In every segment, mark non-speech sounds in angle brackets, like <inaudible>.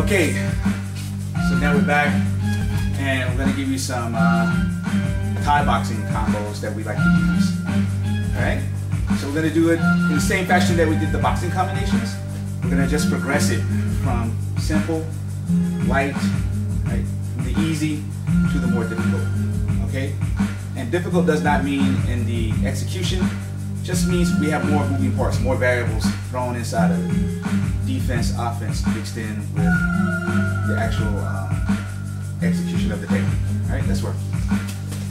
Okay, so now we're back, and we're gonna give you some uh, Thai boxing combos that we like to use. All right, so we're gonna do it in the same fashion that we did the boxing combinations. We're gonna just progress it from simple, light, right, from the easy to the more difficult. Okay, and difficult does not mean in the execution, just means we have more moving parts, more variables thrown inside of it. Defense, offense mixed in with the actual uh, execution of the day. All right, let's work.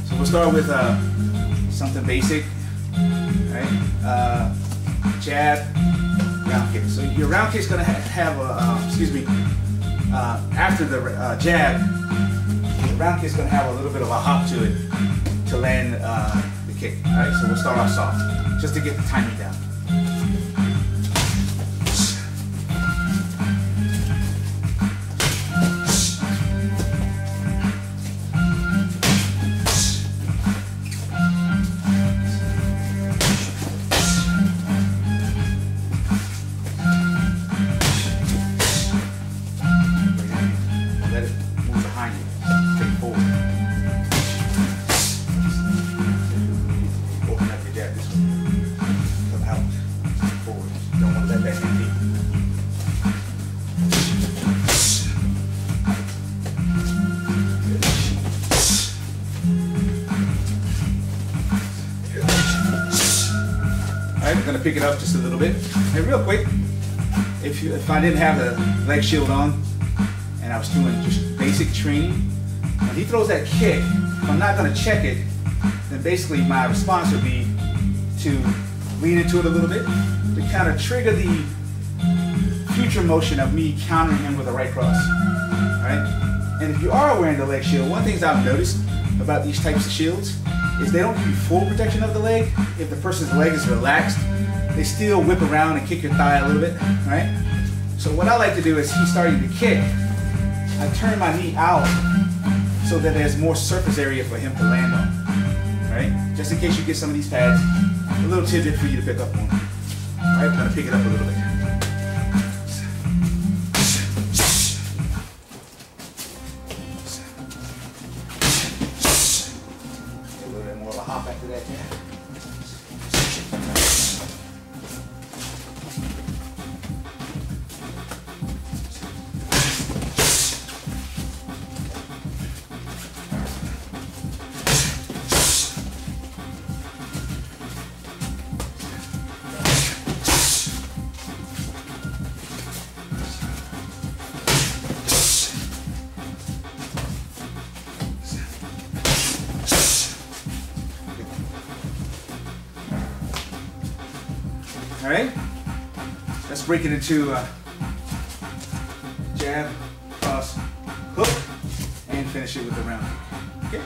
So we'll start with uh, something basic. All right, uh, jab, round kick. So your round kick is gonna ha have a, uh, excuse me, uh, after the uh, jab, the round kick is gonna have a little bit of a hop to it to land the kick. All right, so we'll start off soft, just to get the timing down. Right, we're gonna pick it up just a little bit. And real quick, if you if I didn't have the leg shield on and I was doing just basic training, when he throws that kick, if I'm not gonna check it, then basically my response would be to lean into it a little bit to kind of trigger the future motion of me countering him with a right cross. Right? And if you are wearing the leg shield, one thing I've noticed about these types of shields is they don't give you full protection of the leg. If the person's leg is relaxed, they still whip around and kick your thigh a little bit, right? So what I like to do is he's starting to kick. I turn my knee out so that there's more surface area for him to land on, right? Just in case you get some of these pads, a little tidbit for you to pick up on. Right, I'm gonna pick it up a little bit. Hop after that, All right, let's break it into uh, jab, cross, hook, and finish it with the round. Okay.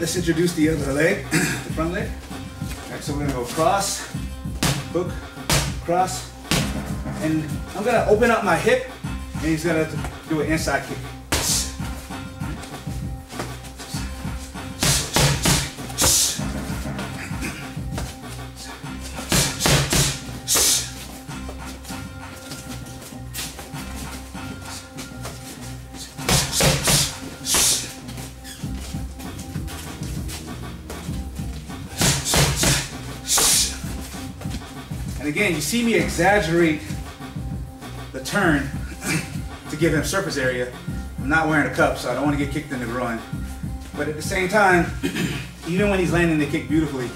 Let's introduce the other leg, <clears throat> the front leg. So we're gonna go cross, hook, cross, and I'm gonna open up my hip, and he's gonna do an inside kick. And again, you see me exaggerate the turn to give him surface area. I'm not wearing a cup, so I don't want to get kicked in the groin. But at the same time, <clears throat> even when he's landing the kick beautifully,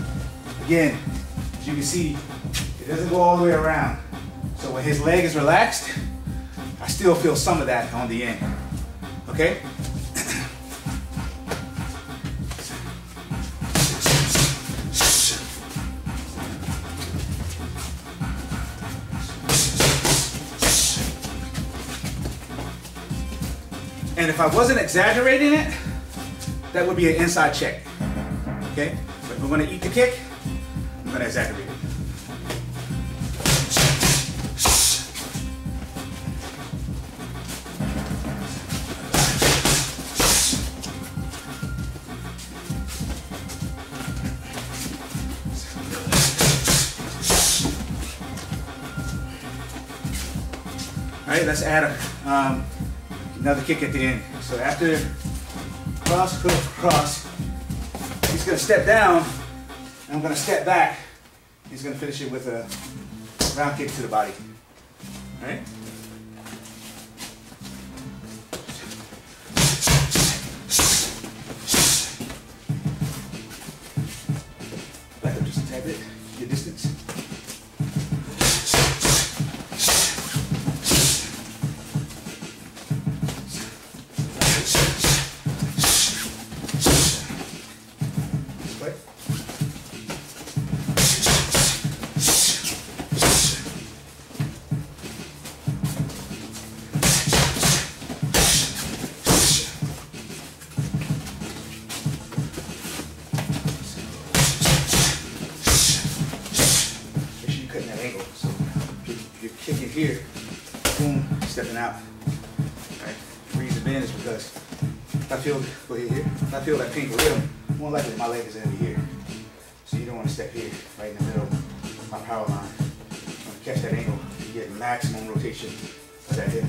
again, as you can see, It doesn't go all the way around. So when his leg is relaxed, I still feel some of that on the end. Okay? And if I wasn't exaggerating it, that would be an inside check. Okay? But we're gonna eat the kick, I'm gonna exaggerate it. All right, let's add a, um, another kick at the end. So after cross, hook, cross, he's gonna step down, and I'm gonna step back. He's gonna finish it with a round kick to the body. All right? Here, boom, stepping out. Right? Being is because if I feel, go here, if I feel that painful rhythm, more likely my leg is gonna here. So you don't wanna step here, right in the middle of my power line. You wanna catch that angle, you get maximum rotation of that hip.